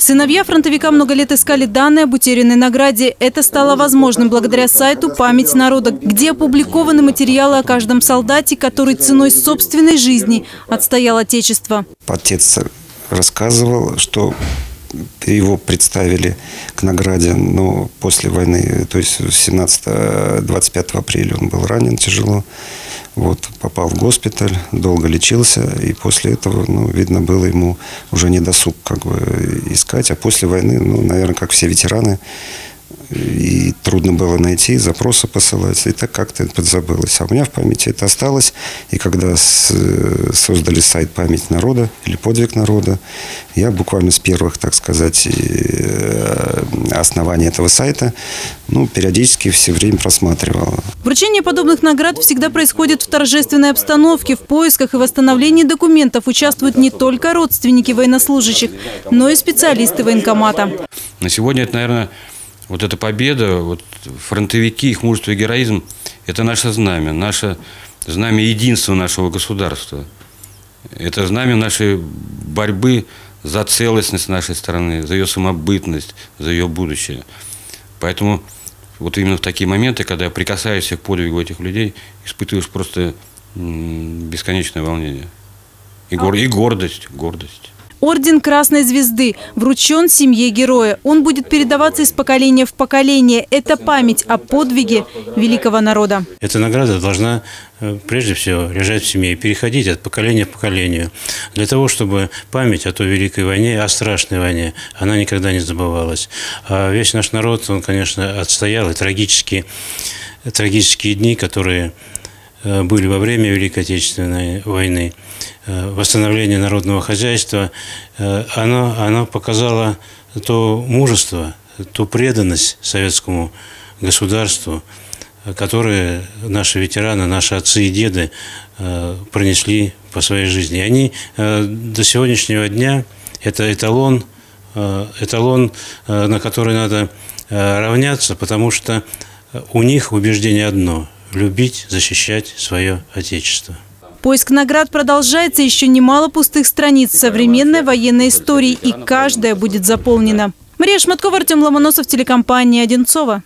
Сыновья фронтовика много лет искали данные об утерянной награде. Это стало возможным благодаря сайту «Память народа», где опубликованы материалы о каждом солдате, который ценой собственной жизни отстоял Отечество. Отец рассказывал, что его представили к награде, но после войны, то есть 17-25 апреля он был ранен тяжело. Вот, попал в госпиталь, долго лечился, и после этого, ну, видно было ему уже не досуг как бы искать. А после войны, ну, наверное, как все ветераны, и трудно было найти, запросы посылать, и так как-то это подзабылось. А у меня в памяти это осталось, и когда создали сайт «Память народа» или «Подвиг народа», я буквально с первых, так сказать, э, оснований этого сайта, ну, периодически все время просматривал. Вручение подобных наград всегда происходит в торжественной обстановке. В поисках и восстановлении документов участвуют не только родственники военнослужащих, но и специалисты военкомата. На сегодня это, наверное, вот эта победа, вот фронтовики, их мужество и героизм – это наше знамя, наше знамя единства нашего государства. Это знамя нашей борьбы за целостность нашей страны, за ее самобытность, за ее будущее. Поэтому вот именно в такие моменты, когда я прикасаюсь к подвигу этих людей, испытываешь просто бесконечное волнение. И, гор, и гордость, гордость. Орден Красной Звезды вручен семье героя. Он будет передаваться из поколения в поколение. Это память о подвиге великого народа. Эта награда должна э, прежде всего лежать в семье и переходить от поколения к поколению. Для того, чтобы память о той великой войне, о страшной войне, она никогда не забывалась. А весь наш народ, он, конечно, отстоял и трагические, трагические дни, которые были во время Великой Отечественной войны, э, восстановление народного хозяйства, э, оно, оно показало то мужество, ту преданность советскому государству, которые наши ветераны, наши отцы и деды пронесли по своей жизни. И они до сегодняшнего дня это эталон, эталон, на который надо равняться, потому что у них убеждение одно – любить, защищать свое Отечество. Поиск наград продолжается, еще немало пустых страниц современной военной истории, и каждая будет заполнена. Мария Шматкова, Артем Ломоносов, телекомпания «Одинцова».